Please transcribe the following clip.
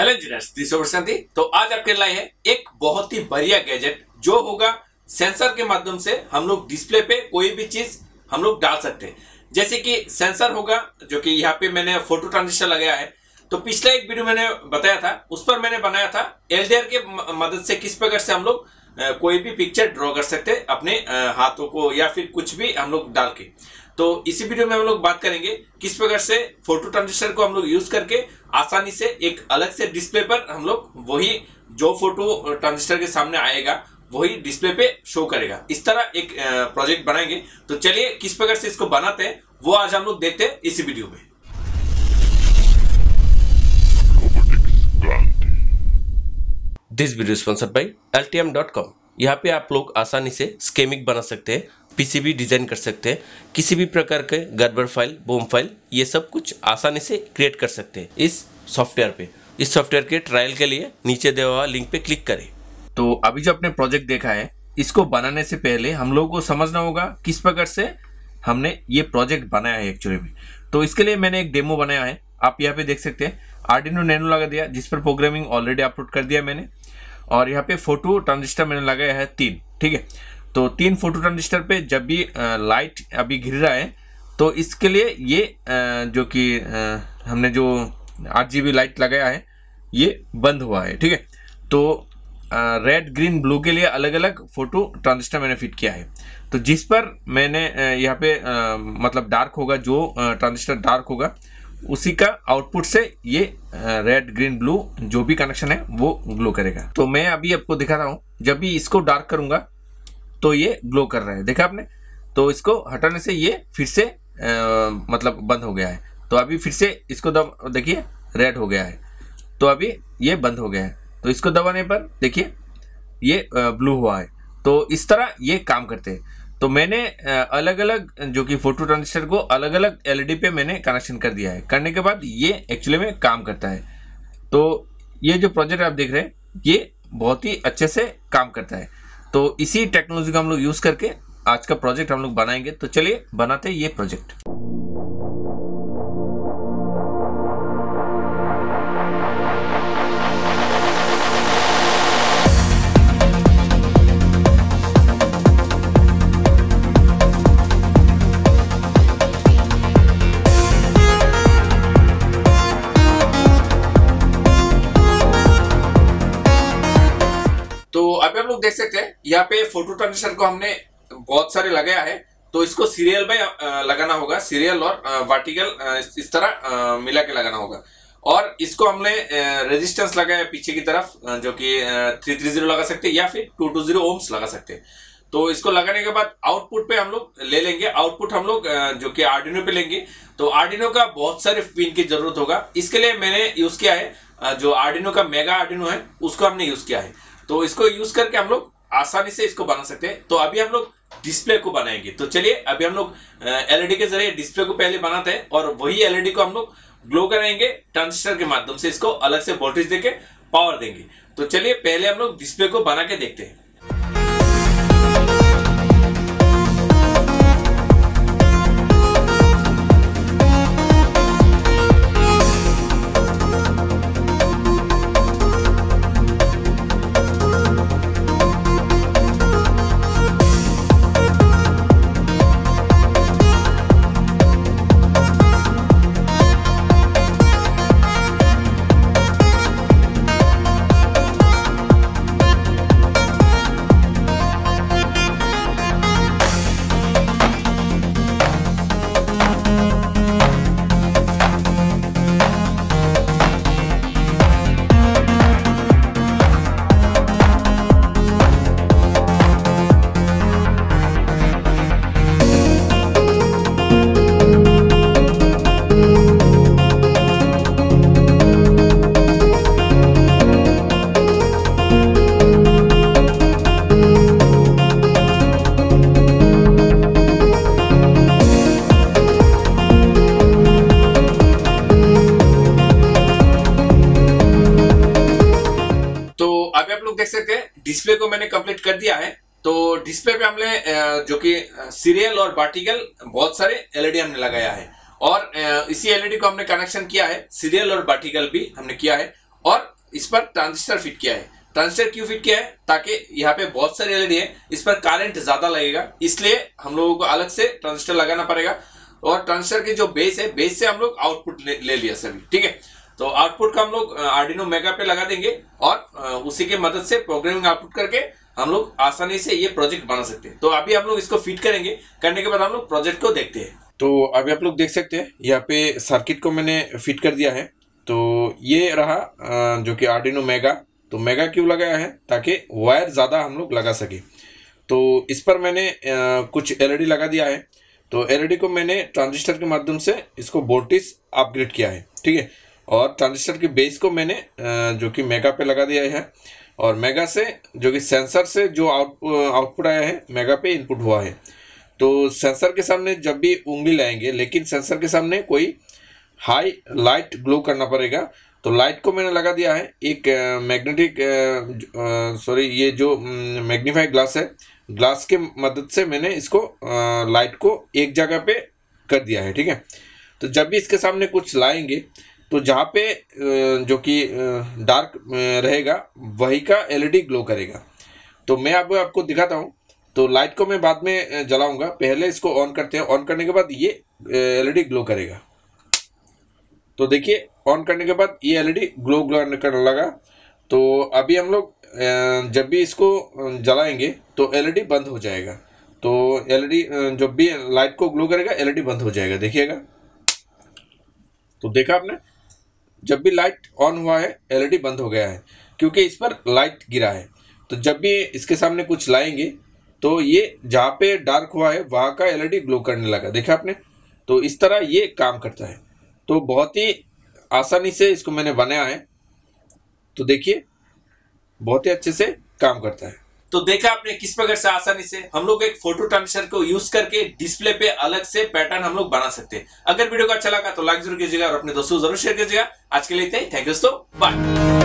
This शांति तो आज आपके लाए हैं एक बहुत ही बढ़िया गैजेट जो होगा सेंसर के माध्यम से हम लोग डिस्प्ले पे कोई भी चीज़ हम लोग डाल सकते हैं। जैसे कि सेंसर होगा, जो कि यहाँ पे मैंने फ़ोटो ट्रांजिस्टर लगाया है। तो पिछला एक वीडियो मैंने बताया था, उस पर मैंने बनाया था एलडीआर के मदद से किस प्रकार से हम लोग कोई भी पिक्चर ड्रॉ कर सकते हैं अपने हाथों को या फिर कुछ भी हम लोग डाल के। तो इसी वीडियो में हम लोग बात करेंगे किस प्रकार से फ़ोटो ट्रांजिस्टर को हम लोग यूज़ करके आसानी से एक अलग से डिस्प्ले पर हम लोग वही जो फ़ोटो ट्रांजिस्टर के सामने आएगा, वही डिस्प्ले पे शो करेगा। इस तरह एक प्रोजेक्ट बनाएँगे। तो चलिए किस प्रकार से इसको बनाते हैं, वो आज हम लोग देखते हैं इसी वीडियो में। This video sponsored by LTM.com यहाँ पे आप लोग आसानी से स्केमिक बना सकते हैं, पीसीबी डिज़ाइन कर सकते हैं, किसी भी प्रकार के गड़बड़ फ़ाइल, बोम फ़ाइल, ये सब कुछ आसानी से क्रिएट कर सकते हैं इस सॉफ्टवेयर पे। इस सॉफ्टवेयर के ट्रायल के लिए नीचे दिया हुआ लिंक पे क्लिक करें। तो अभी जो अपने प्रोजेक्ट देखा है, इसको बनाने से पहले हम लोगों को समझना होगा किस प्रकार से हमने ये प्रोजेक्ट बनाया है एक्चुअली में। तो इसके लिए मैंने एक डेमो बनाया है, आप यहाँ पे देख सकते हैं। आर्डिनो नैनो लगा दिया, जिस पर प्रोग्रामिंग ऑलरेडी अपलोड कर दिया मैंने। और यहाँ पे फ़ोटो ट्रांजिस्टर मैंने लगाया है तीन ठीक है? तो तीन फ़ोटो ट्रांजिस्टर पे जब भी लाइट अभी घिर रहा है तो इसके लिए ये जो कि हमने जो आठ लाइट लगाया है ये बंद हुआ है ठीक है? तो रेड ग्रीन ब्लू के लिए अलग अलग फ़ोटो ट्रांजिस्टर मैंने फिट किया है। तो जिस पर मैंने यहाँ पे अ, मतलब डार्क होगा जो ट्रांजिस्टर डार्क होगा उसी का आउटपुट से ये रेड ग्रीन ब्लू जो भी कनेक्शन है वो ग्लो करेगा। तो मैं अभी आपको दिखा रहा हूँ जब भी इसको डार्क करूँगा तो ये ग्लो कर रहा है। देखा आपने? तो इसको हटाने से ये फिर से अ, मतलब बंद हो गया है। तो अभी फिर से इसको दब देखिए रेड हो गया है। तो अभी ये बंद हो गया है। तो इसको दबाने पर देखिए ये ब्लू हुआ है। तो इस तरह ये काम करते हैं। तो मैंने अलग अलग जो कि फ़ोटो ट्रांजिस्टर को अलग अलग एलईडी पे मैंने कनेक्शन कर दिया है। करने के बाद ये एक्चुअली में काम करता है। तो ये जो प्रोजेक्ट आप देख रहे हैं, ये बहुत ही अच्छे से काम करता है। तो इसी टेक्नोलॉजी का हम लोग यूज़ करके आज का प्रोजेक्ट हम लोग बनाएँगे। तो चलिए, बनाते हैं ये प्रोजेक्ट। देख सकते हैं। यहाँ पे फ़ोटो ट्रांजिस्टर को हमने बहुत सारे लगाया है। तो इसको सीरियल में लगाना होगा। सीरियल और वर्टिकल इस तरह मिला के लगाना होगा। और इसको हमने रेजिस्टेंस लगाया पीछे की तरफ़ जो कि थ्री थ्री ज़ीरो लगा सकते हैं या फिर टू टू ज़ीरो ओम्स लगा सकते हैं। तो इसको लगाने के बाद आउटपुट पे हम लोग ले लेंगे। आउटपुट हम लोग जो कि आर्डिनो पे लेंगे। तो आर्डिनो का बहुत सारे पिन की ज़रूरत होगा। इसके लिए मैंने यूज़ किया है जो आर्डिनो का मेगा आर्डिनो है, उसको हमने यूज़ किया है। तो इसको यूज़ करके हम लोग आसानी से इसको बना सकते हैं। तो अभी हम लोग डिस्प्ले को बनाएँगे। तो चलिए, अभी हम लोग एलईडी के ज़रिए डिस्प्ले को पहले बनाते हैं और वही एलईडी को हम लोग ग्लो करेंगे ट्रांजिस्टर के माध्यम से इसको अलग से वोल्टेज देके पावर देंगे। तो चलिए, पहले हम लोग डिस्प्ले को बना के देखते हैं। देख सकते हैं। डिस्प्ले को मैंने कंप्लीट कर दिया है। तो डिस्प्ले पे हमने जो कि सीरियल और वर्टिकल बहुत सारे एलईडी हमने लगाया है। और इसी एलईडी को हमने कनेक्शन किया है। सीरियल और वर्टिकल भी हमने किया है। और इस पर ट्रांजिस्टर फिट किया है। ट्रांजिस्टर क्यों फिट किया है? ताकि यहाँ पे बहुत सारी एलईडी है। इस पर करंट ज़्यादा लगेगा। इसलिए हम लोगों को अलग से ट्रांजिस्टर लगाना पड़ेगा। और ट्रांजिस्टर की जो बेस है बेस से हम लोग आउटपुट ले, ले लिया सभी ठीक है? तो आउटपुट का हम लोग आर्डिनो मेगा पे लगा देंगे और उसी के मदद से प्रोग्रामिंग आउटपुट करके हम लोग आसानी से ये प्रोजेक्ट बना सकते हैं। तो अभी हम लोग इसको फिट करेंगे, करने के बाद हम लोग प्रोजेक्ट को देखते हैं। तो अभी आप लोग देख सकते हैं, यहाँ पे सर्किट को मैंने फिट कर दिया है। तो ये रहा जो कि आर्डिनो मेगा तो मेगा क्यों लगाया है? ताकि वायर ज़्यादा हम लोग लगा सके। तो इस पर मैंने कुछ एलईडी लगा दिया है। तो एलईडी को मैंने ट्रांजिस्टर के माध्यम से इसको वोल्टेज अपग्रेड किया है। ठीक है? और ट्रांजिस्टर की बेस को मैंने जो कि मेगा पे लगा दिया है। और मेगा से, जो कि सेंसर से जो आउट आउटपुट आया है, मेगा पे इनपुट हुआ है। तो सेंसर के सामने जब भी उंगली लाएँगे, लेकिन सेंसर के सामने कोई हाई लाइट ग्लो करना पड़ेगा। तो लाइट को मैंने लगा दिया है। एक मैग्नेटिक सॉरी, ये जो मैग्नीफाई ग्लास है, ग्लास के मदद से मैंने इसको लाइट को एक जगह पे कर दिया है, ठीक है? तो जब भी इसके सामने कुछ लाएँगे तो जहाँ पे जो कि डार्क रहेगा, वही का एलईडी ग्लो करेगा। तो मैं अब आपको दिखाता हूँ। तो लाइट को मैं बाद में जलाऊँगा। पहले इसको ऑन करते हैं। ऑन करने के बाद ये एलईडी ग्लो करेगा। तो देखिए ऑन करने के बाद ये एलईडी ग्लो ग्लो करने लगा। तो अभी हम लोग जब भी इसको जलाएँगे तो एलईडी बंद हो जाएगा। तो एलईडी जब भी लाइट को ग्लो करेगा एलईडी बंद हो जाएगा। देखिएगा। तो देखा आपने? जब भी लाइट ऑन हुआ है एलईडी बंद हो गया है, क्योंकि इस पर लाइट गिरा है। तो जब भी इसके सामने कुछ लाएँगे तो ये जहाँ पे डार्क हुआ है, वहाँ का एलईडी ग्लो करने लगा। देखा आपने? तो इस तरह ये काम करता है। तो बहुत ही आसानी से इसको मैंने बनाया है। तो देखिए, बहुत ही अच्छे से काम करता है। तो देखा आपने किस प्रकार से आसानी से हम लोग एक फ़ोटो ट्रांसफ़र को यूज़ करके डिस्प्ले पे अलग से पैटर्न हम लोग बना सकते हैं। अगर वीडियो को अच्छा लगा तो लाइक ज़रूर कीजिएगा और अपने दोस्तों ज़रूर शेयर कीजिएगा। आज के लिए थैंक यू दोस्तों। बाय